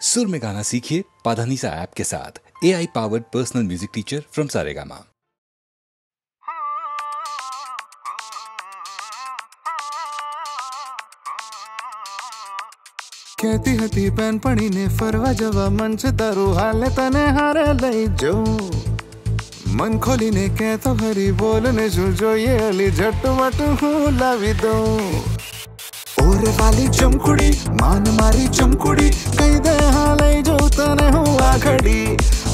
सुर में गाना सीखिए पाधानीसा ऐप के साथ। A I powered personal music teacher from Saregama कहती हती पैन पड़ी ने फरवा जवा मन से तारू हाले तने हारे लई जो। मन खोली ने कह तो हरी बोलने जो जो ये अली झट लावी दो। ಊರ ವಾಲಿ मारी चमकुड़ी, कई दे ಕೈದೆ जो ಜೋತನೆ ಹೂವಾ ಖಡಿ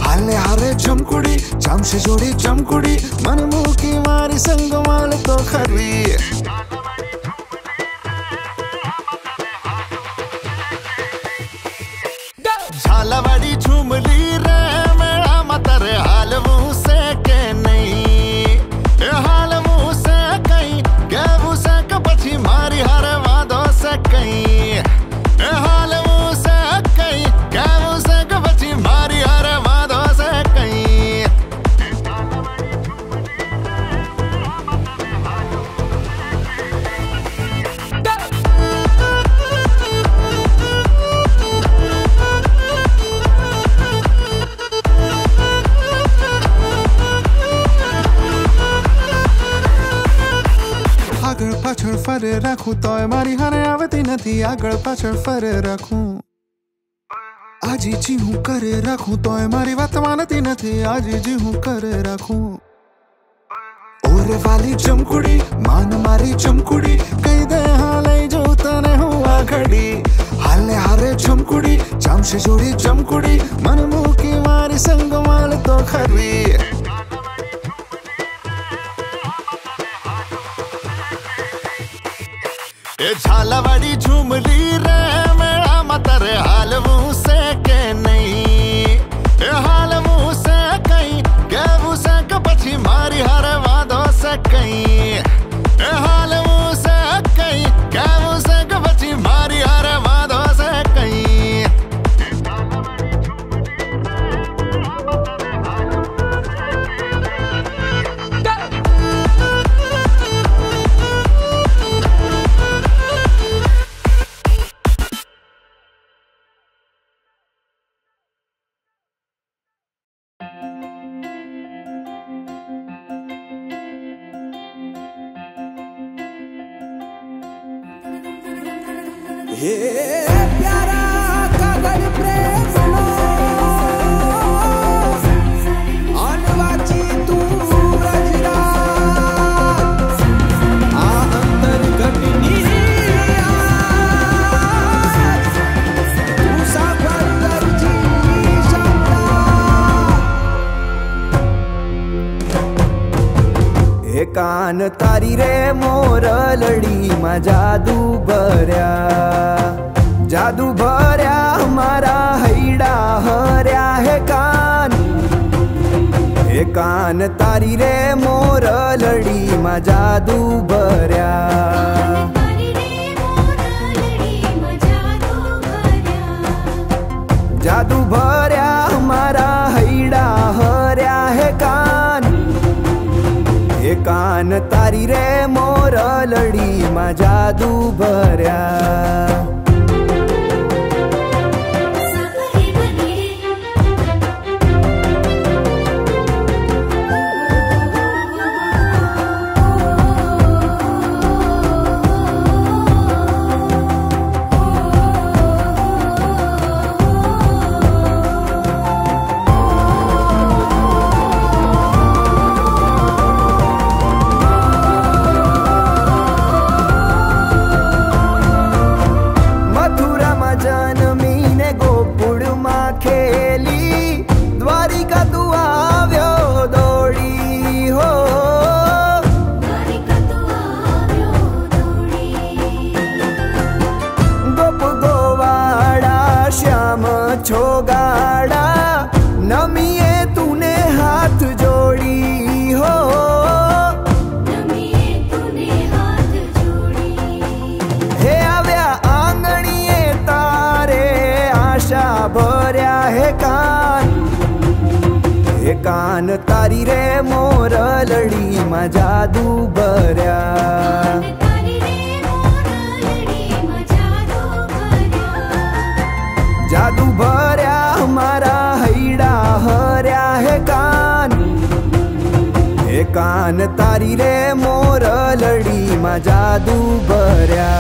हाले हारे चमकुड़ी चाम से जोड़ी चमकुड़ी, मन मुखी मारी संग माल तो खरी। રાખું તોય મારી હારે આવતી નથી આગળ પાછળ ફરે રાખું આજી હું કરે રાખું તોય મારી વાત માનતી નથી આજી હું કરે રાખું ઓરે વાલી ચમકુડી માન મારી ચમકુડી કઈ દે હા લઈ જાઉં તને હું આ ઘડી હાલે હારે ચમકુડી જામશે જોડી ચમકુડી મન મૂકી મારી સંગ માલ તો ખરી ए झूमली रे, मेरा मतर हाल मुँह से हाल मुँह कहीं के मुँह से कपछी मारी कहीं। रे मोर लड़ी मा जादू भर्या। जादू भर्या हमारा हैडा हर्या है कान। हे कान तारी रे मोर लड़ी मा जादू भर्या। जादू भर्या કાન તારી રે મોરલડીમાં જાદુ ભર્યા. मान तारी रे मोर लड़ी मा जादू बया जादू भऱ्या हमारा हैडा हऱ्या है कान। हे कान तारी रे मोर लड़ी मा जादू बऱ्या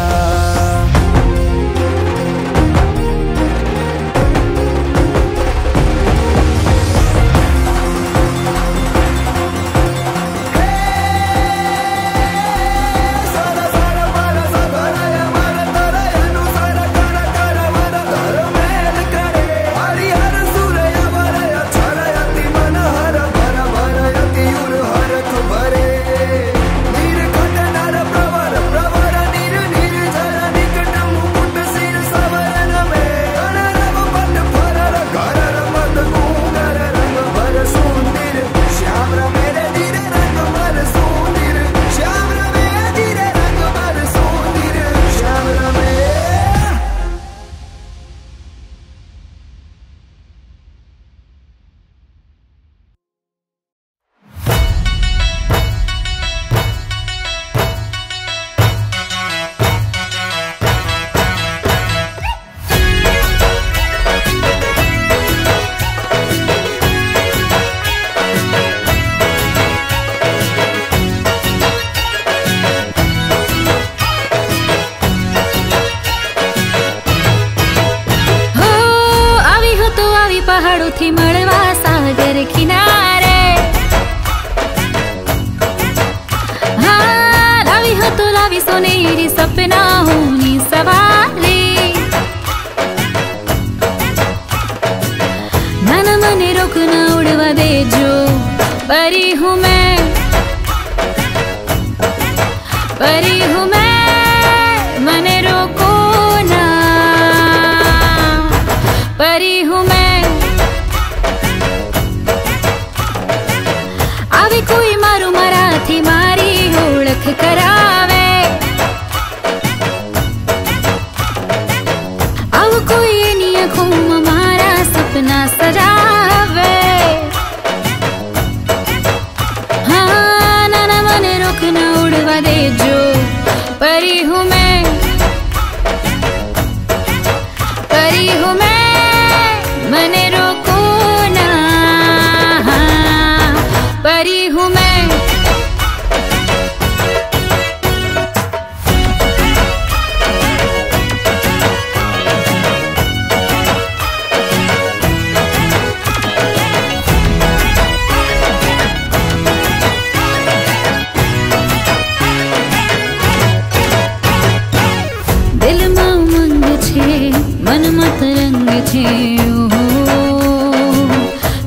છે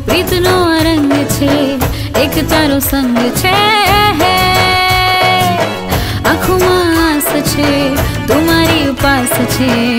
પ્રીતનો રંગ છે એક તારો સંગ છે આંખોમાં આસ છે તું મારી પાસ છે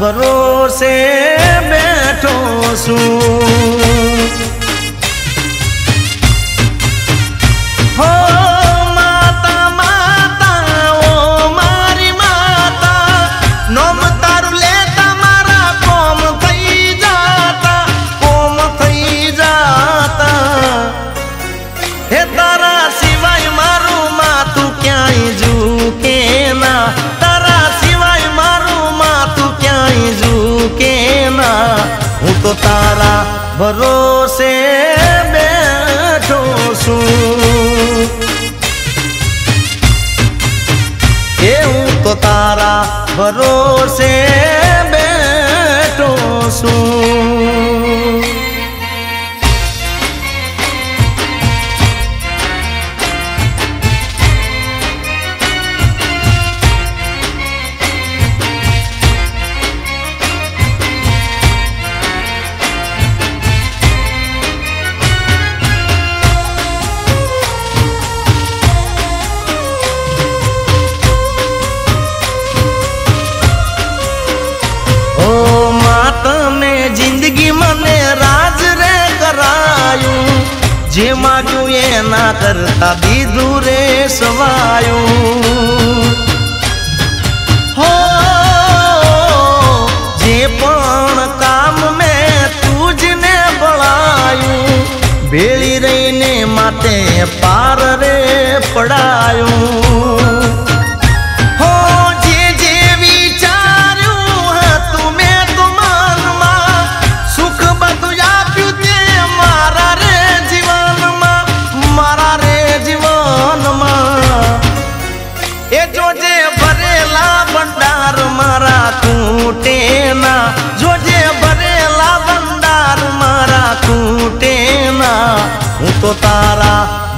ભરોસે બેઠો છું. તારા ભરોસે બેઠો છું એ હું તો તારા ભરોસે બેઠો છું જે માગ્યું એના કરતા દીધું રે સવાયું. હો, જે પણ કામ મેં તુજને બળાયું ભેળી રહીને માતે પાર રે પડાયું.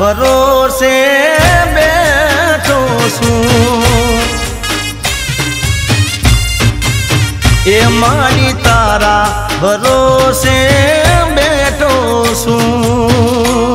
ભરોસે બેઠો છું. એ મારી તારા ભરોસે બેઠો છું.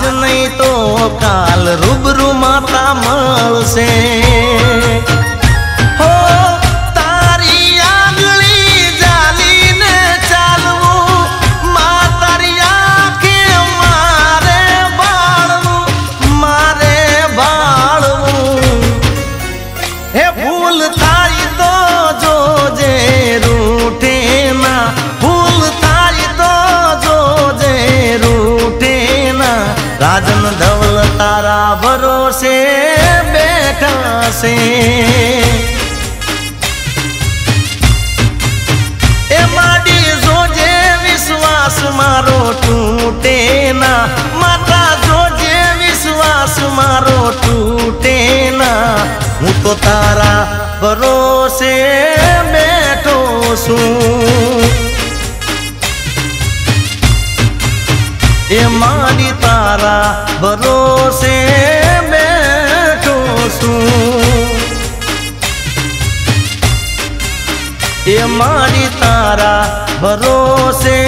આજ નહીં તો કાલ રૂબરૂ માતા મળશે હું તો તારા ભરોસે બેઠો છું. એ મારી તારા ભરોસે બેઠો છું. એ મારી તારા ભરોસે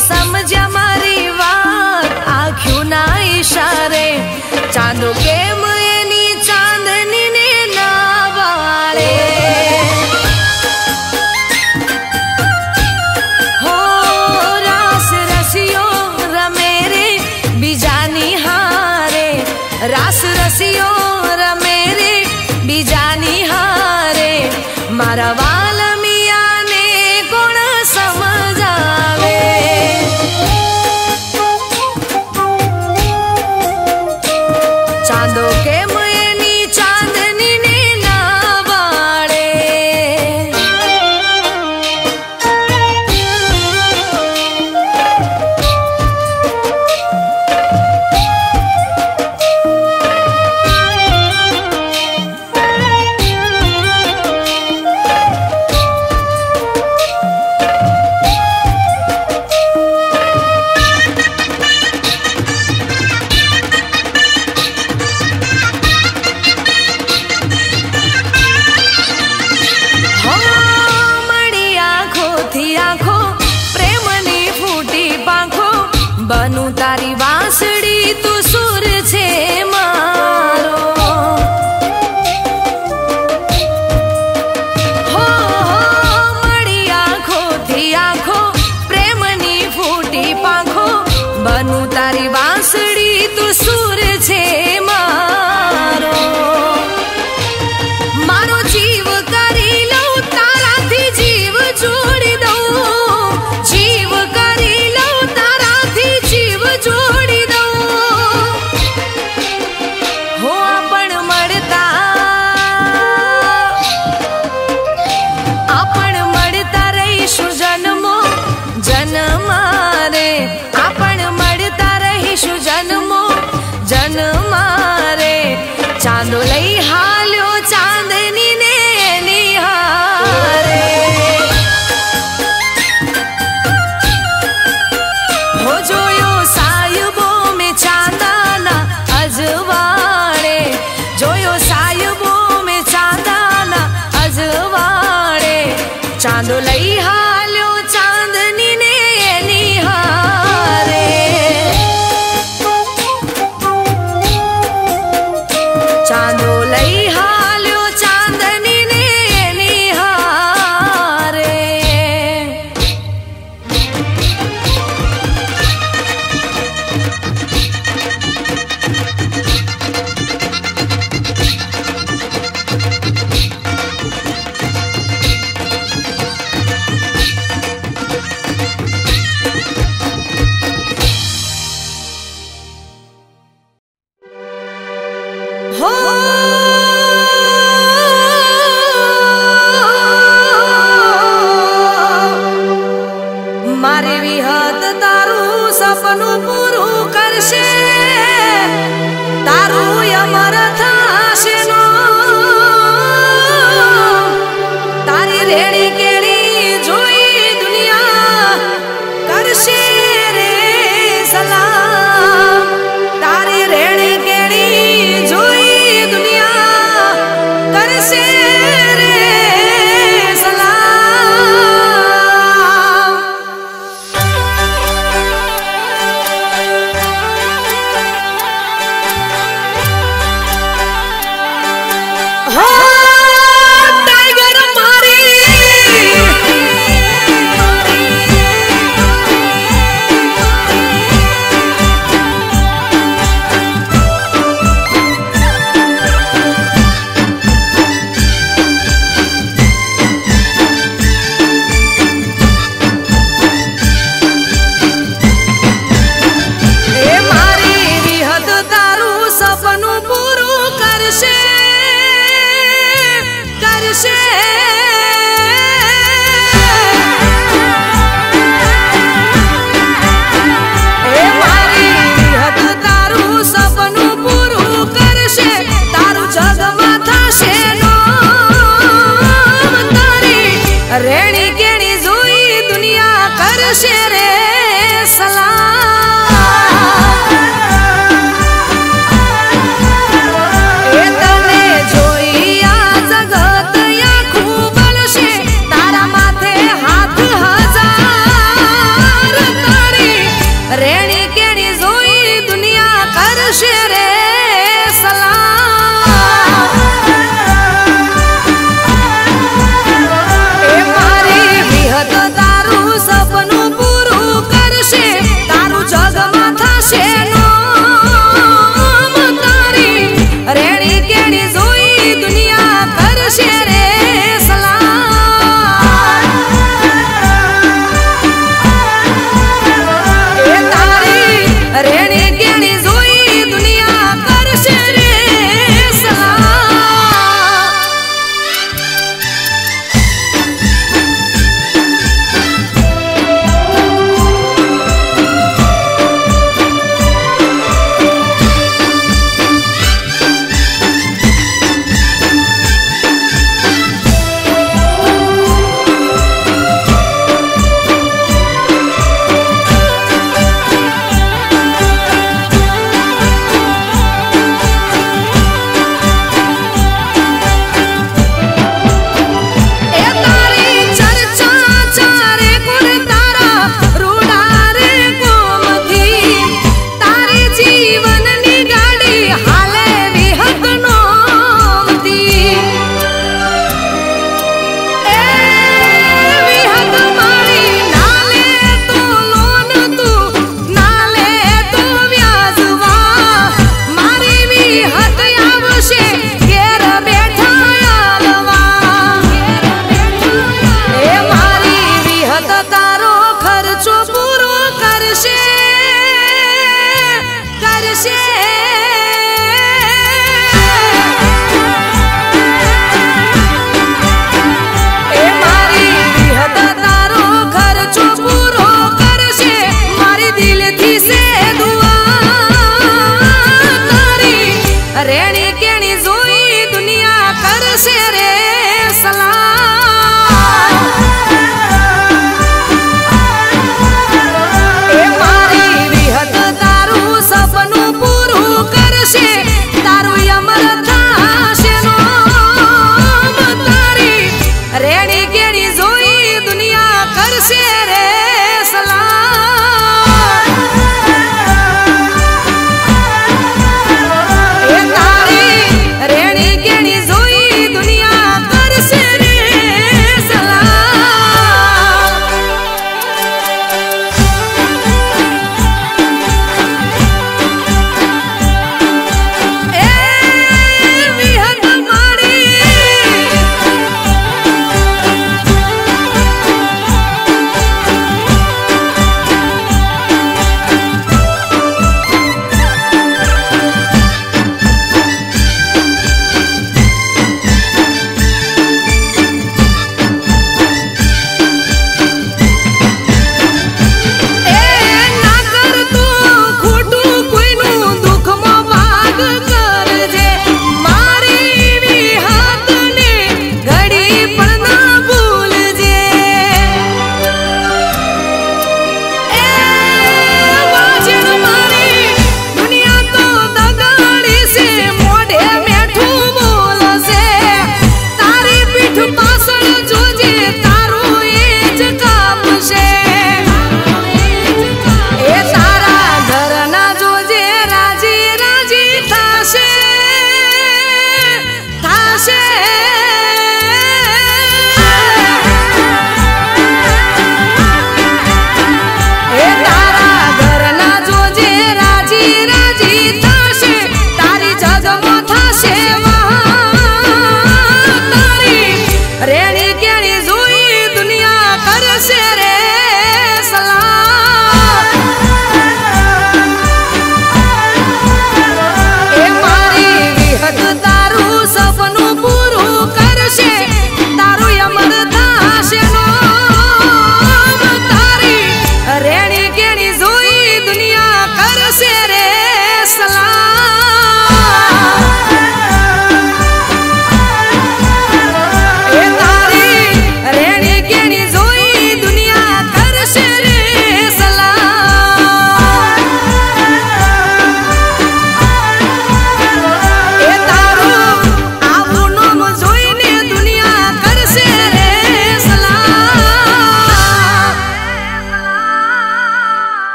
समझ मारी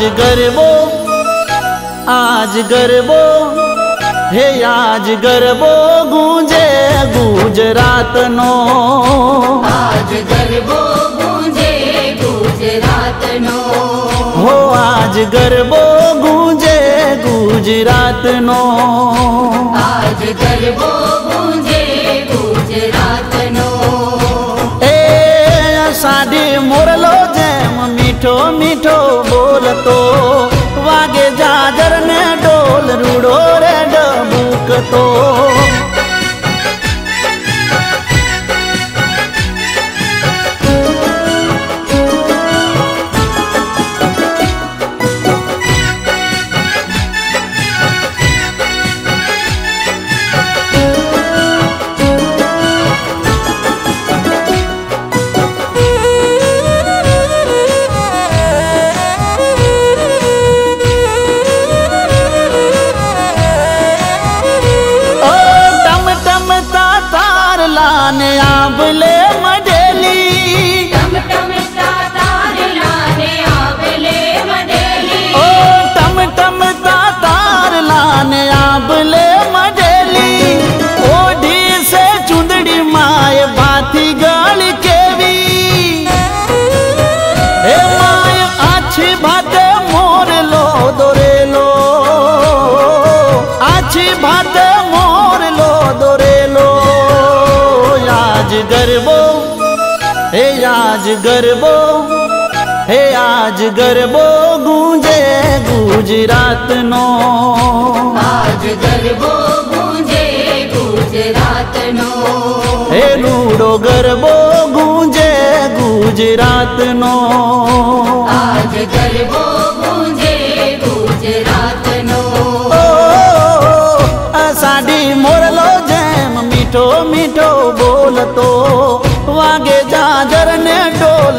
આજ ગરબો આજ ગરબો હે આજ ગરબો ગુંજે ગુજરાતનો. આજ ગરબો ગુંજે ગુજરાતનો. હો આજ ગરબો ગુંજે ગુજરાતનો. આજ ગરબો ગુંજે ગુજરાતનો. એ સાડી મોરલો જેમ મીઠો મીઠો બોલતો. વાગે જાજર ને ડોલ રૂડો રે ડબૂકતો આજ ગરબો હે આજ ગરબો ગુંજે ગુજરાતનો. આજ ગરબો ગુંજે ગુજરાતનો. હે રૂડો ગરબો ગુંજે ગુજરાતનો. આજ ગરબો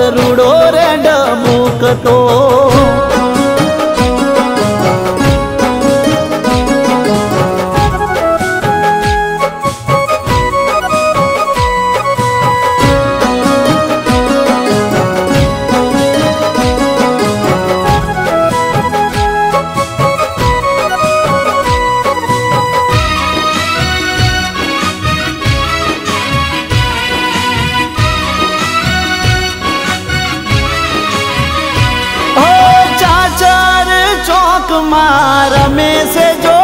રૂડો રેડ મૂકતો बांक में से जो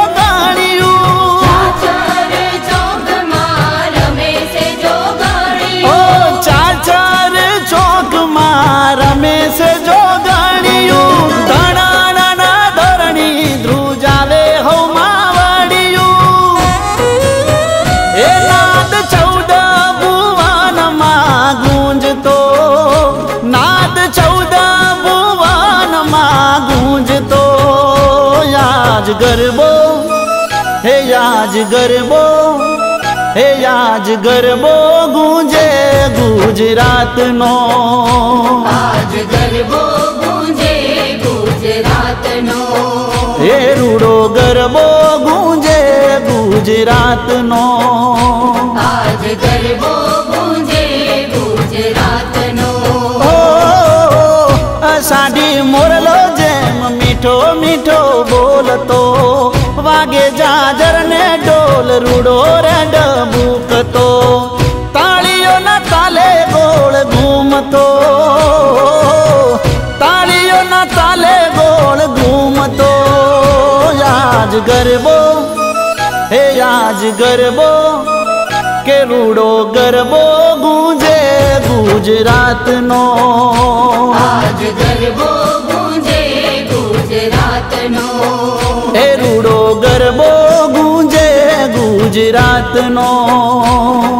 गरबो हे आज गरबो हे आज गरबो गूंजे गुजरात नो। आज गरबो गूंजे गुजरात नो। हे रूड़ो गरबो गूंजे गुजरात नो। आज गरबो गूंजे गुजरात नो। ओ, ओ, ओ साडी मोरलो जेम मीठो मीठो बोलतो। ડોલ રૂડો રેડ મૂકતો તાળીઓના તાલે ગોળ ઘૂમતો. તાળીઓના તાલે ગોળ ઘૂમતો. આજ ગરબો હે આજ ગરબો કે રૂડો ગરબો ગુંજે ગુજરાતનો. આજ ગરબો ગુંજે ગુજરાતનો. હે રૂડો ગરબો ગુજરાતનો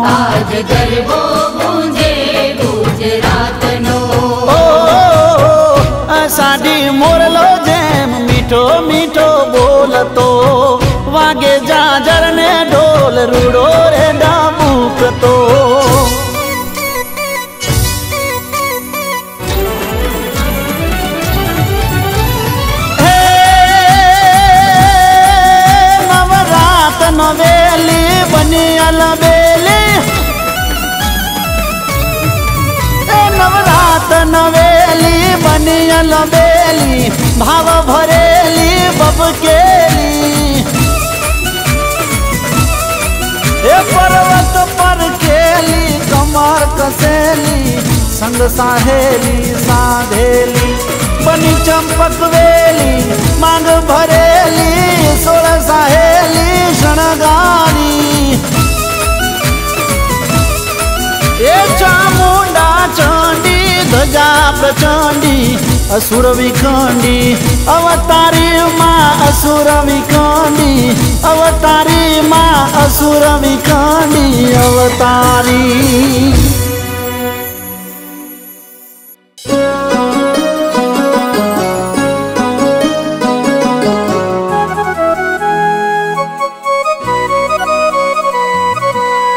આજ ગરબો ગુંજે ગુજરાતનો ઓ સાડી મોરલો જેમ મીઠો મીઠો બોલતો વાગે જા ઢોલ રૂડો રે ડાબુક लबेली भाव भरेली, बब के पर्वत पर खेली कमर कसेली, संग साहेली, साधेली। बनी चंपक वेली, मांग भरेली, सोल साहेली शणगानी ए चामुंड ચામુંડા ચંડી, ધજા પ્રચંડી, અસુર વિખંડી અવતારી માં અસુર વિખંડી અવતારી માં અસુર વિખંડી, અવતારી.